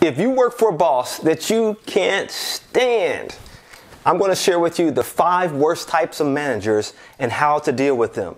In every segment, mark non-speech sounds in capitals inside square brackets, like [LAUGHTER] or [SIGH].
If you work for a boss that you can't stand, I'm going to share with you the five worst types of managers and how to deal with them.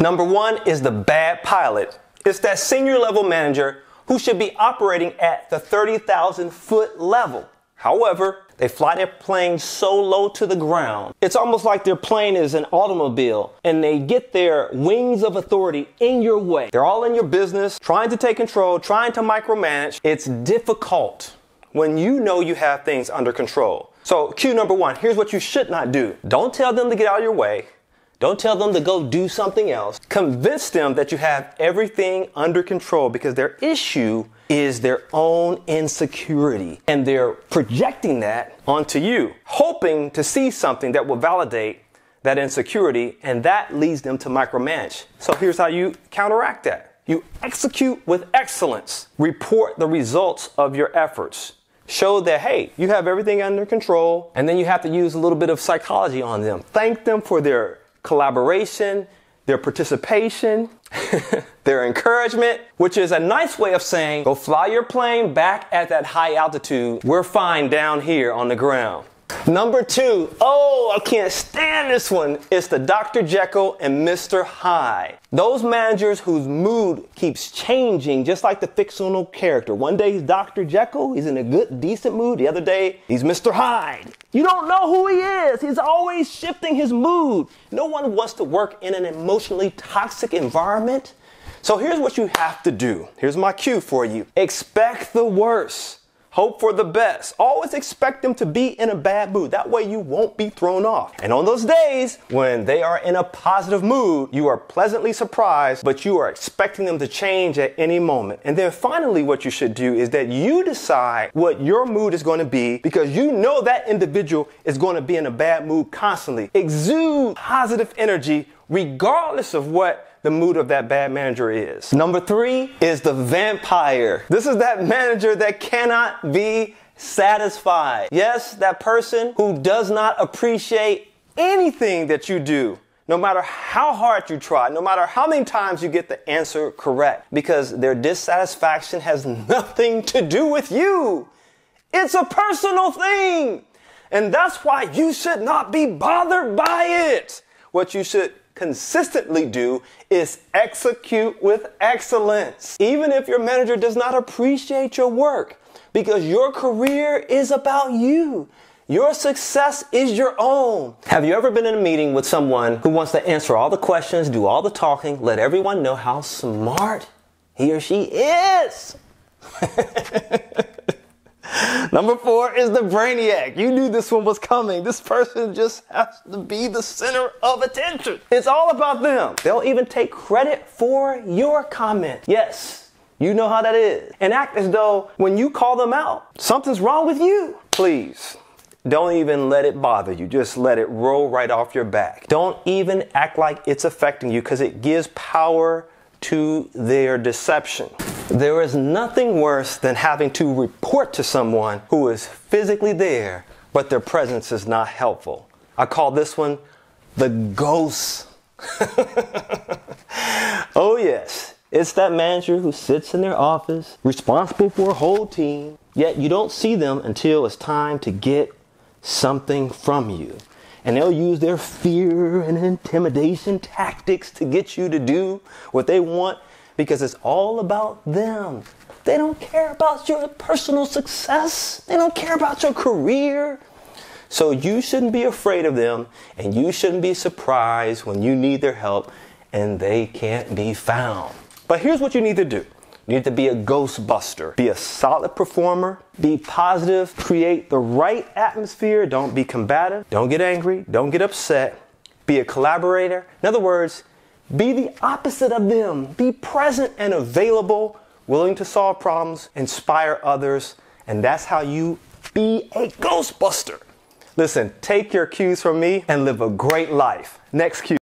Number one is the bad pilot. It's that senior level manager who should be operating at the 30,000 foot level. However, they fly their plane so low to the ground. It's almost like their plane is an automobile and they get their wings of authority in your way. They're all in your business, trying to take control, trying to micromanage. It's difficult when you know you have things under control. So, cue number one here's what you should not do don't tell them to get out of your way. Don't tell them to go do something else. Convince them that you have everything under control because their issue is their own insecurity. And they're projecting that onto you, hoping to see something that will validate that insecurity, and that leads them to micromanage. So here's how you counteract that. You execute with excellence. Report the results of your efforts. Show that, hey, you have everything under control, and then you have to use a little bit of psychology on them. Thank them for their collaboration, their participation, [LAUGHS] their encouragement, which is a nice way of saying, go fly your plane back at that high altitude. We're fine down here on the ground. Number two, oh, I can't stand this one. It's the Dr. Jekyll and Mr. Hyde. Those managers whose mood keeps changing, just like the fictional character. One day he's Dr. Jekyll, he's in a good, decent mood. The other day he's Mr. Hyde. You don't know who he is. He's always shifting his mood. No one wants to work in an emotionally toxic environment. So here's what you have to do. Here's my cue for you. Expect the worst. Hope for the best. Always expect them to be in a bad mood. That way you won't be thrown off. And on those days when they are in a positive mood, you are pleasantly surprised, but you are expecting them to change at any moment. And then finally, what you should do is that you decide what your mood is going to be because you know that individual is going to be in a bad mood constantly. Exude positive energy regardless of what the mood of that bad manager is. Number three is the vampire. This is that manager that cannot be satisfied. Yes, that person who does not appreciate anything that you do. No matter how hard you try, no matter how many times you get the answer correct, because their dissatisfaction has [LAUGHS] nothing to do with you. It's a personal thing. And that's why you should not be bothered by it. What you should consistently do is execute with excellence. Even if your manager does not appreciate your work, because your career is about you. Your success is your own. Have you ever been in a meeting with someone who wants to answer all the questions, do all the talking, let everyone know how smart he or she is? [LAUGHS] Number four is the brainiac. You knew this one was coming. This person just has to be the center of attention. It's all about them. They'll even take credit for your comment. Yes, you know how that is. And act as though when you call them out, something's wrong with you. Please. Don't even let it bother you. Just let it roll right off your back. Don't even act like it's affecting you because it gives power to their deception. There is nothing worse than having to report to someone who is physically there, but their presence is not helpful. I call this one the ghost. [LAUGHS] oh, yes. It's that manager who sits in their office, responsible for a whole team, yet you don't see them until it's time to get something from you and they'll use their fear and intimidation tactics to get you to do what they want because it's all about them. They don't care about your personal success, they don't care about your career. So you shouldn't be afraid of them, and you shouldn't be surprised when you need their help and they can't be found. But here's what you need to do. You need to be a ghostbuster. Be a solid performer. Be positive. Create the right atmosphere. Don't be combative. Don't get angry. Don't get upset. Be a collaborator. In other words, be the opposite of them. Be present and available, willing to solve problems, inspire others, and that's how you be a ghostbuster. Listen, take your cues from me and live a great life. Nexcue.